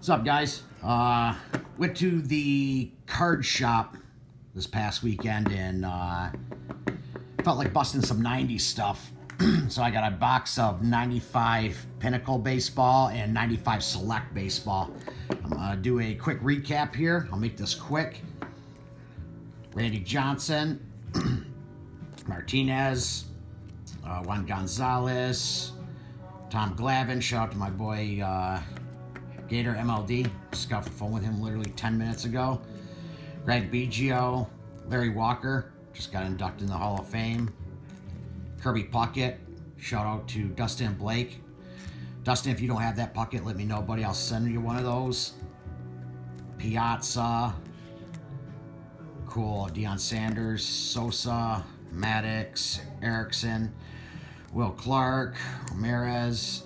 What's up, guys? Uh, went to the card shop this past weekend and uh, felt like busting some 90s stuff. so I got a box of 95 Pinnacle Baseball and 95 Select Baseball. I'm going to do a quick recap here. I'll make this quick. Randy Johnson, Martinez, uh, Juan Gonzalez, Tom Glavine. Shout out to my boy uh, Gator MLD. Off the phone with him literally 10 minutes ago. Greg Biggio, Larry Walker, just got inducted in the Hall of Fame. Kirby Puckett, shout out to Dustin Blake. Dustin, if you don't have that Puckett, let me know, buddy. I'll send you one of those. Piazza, cool. Deion Sanders, Sosa, Maddux, Erickson, Will Clark, Ramirez,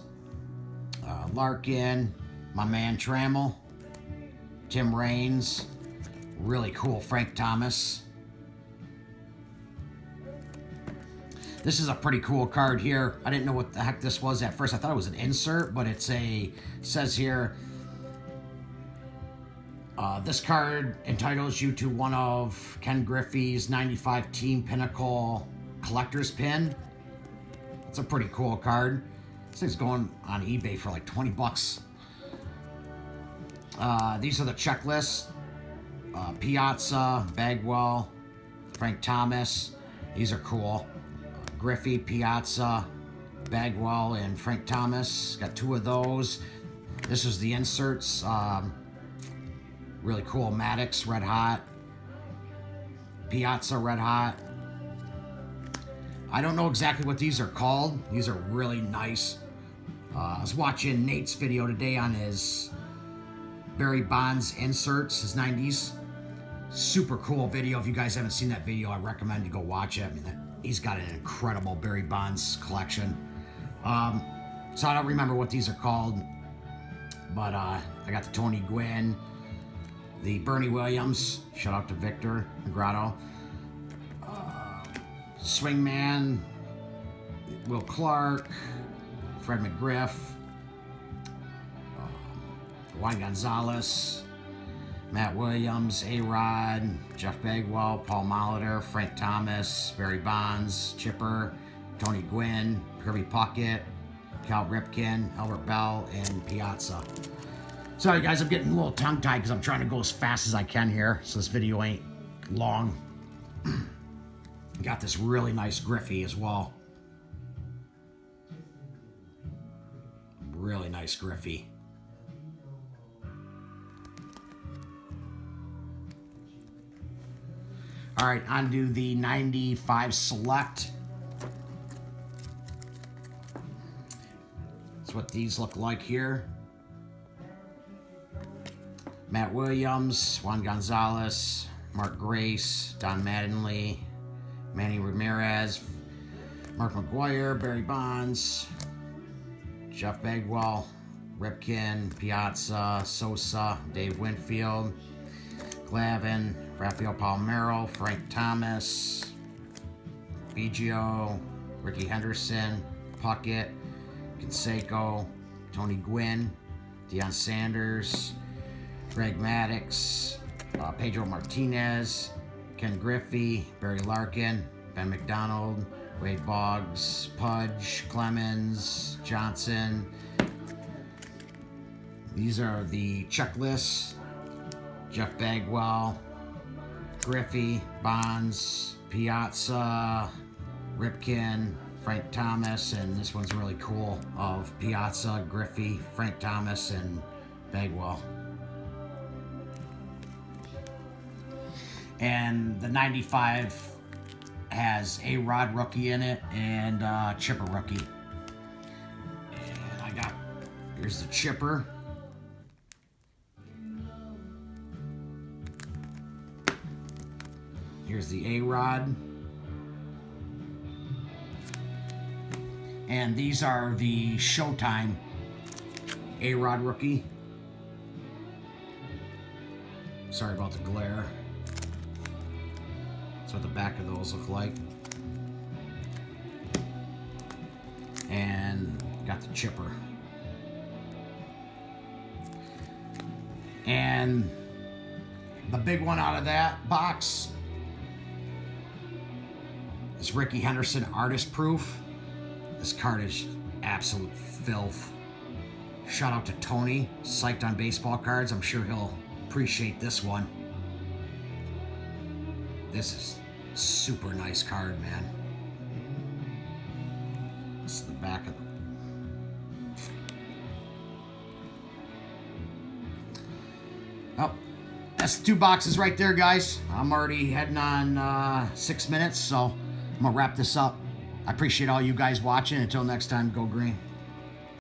uh, Larkin, my man Trammell, Tim Raines, really cool Frank Thomas. This is a pretty cool card here. I didn't know what the heck this was at first. I thought it was an insert, but it's a, says here, uh, this card entitles you to one of Ken Griffey's 95 Team Pinnacle Collector's Pin. It's a pretty cool card. This thing's going on eBay for like 20 bucks. Uh, these are the checklists. Uh, Piazza, Bagwell, Frank Thomas. These are cool. Griffey, Piazza, Bagwell, and Frank Thomas. Got two of those. This is the inserts. Um, really cool. Maddux, Red Hot. Piazza, Red Hot. I don't know exactly what these are called. These are really nice. Uh, I was watching Nate's video today on his Barry Bonds inserts, his 90s. Super cool video. If you guys haven't seen that video, I recommend you go watch it. I mean, that, he's got an incredible Barry Bonds collection. Um, so I don't remember what these are called, but uh, I got the Tony Gwynn, the Bernie Williams. Shout out to Victor Grotto. Uh, Swingman, Will Clark, Fred McGriff, Juan Gonzalez, Matt Williams, A-Rod, Jeff Bagwell, Paul Molitor, Frank Thomas, Barry Bonds, Chipper, Tony Gwynn, Kirby Puckett, Cal Ripken, Albert Belle, and Piazza. Sorry guys, I'm getting a little tongue-tied because I'm trying to go as fast as I can here, so this video ain't long. Got this really nice Griffey as well. Really nice Griffey. All right, on to the 95 Select. That's what these look like here. Matt Williams, Juan Gonzalez, Mark Grace, Don Mattingly, Manny Ramirez, Mark McGwire, Barry Bonds, Jeff Bagwell, Ripken, Piazza, Sosa, Dave Winfield, Glavine, Rafael Palmeiro, Frank Thomas, Biggio, Rickey Henderson, Puckett, Canseco, Tony Gwynn, Deion Sanders, Greg Maddux, uh, Pedro Martinez, Ken Griffey, Barry Larkin, Ben McDonald, Wade Boggs, Pudge, Clemens, Johnson. These are the checklists. Jeff Bagwell, Griffey, Bonds, Piazza, Ripken, Frank Thomas, and this one's really cool of Piazza, Griffey, Frank Thomas, and Bagwell. And the 95 has A-Rod rookie in it and uh, Chipper rookie. And I got, here's the Chipper. Here's the A-Rod. And these are the Showtime A-Rod rookie. Sorry about the glare. That's what the back of those look like. And got the chipper. And the big one out of that box is Rickey Henderson Artist Proof. This card is absolute filth. Shout out to Tony, psyched on baseball cards. I'm sure he'll appreciate this one. This is super nice card, man. This is the back of the Oh, that's two boxes right there, guys. I'm already heading on uh, six minutes, so I'm gonna wrap this up. I appreciate all you guys watching. Until next time, go green.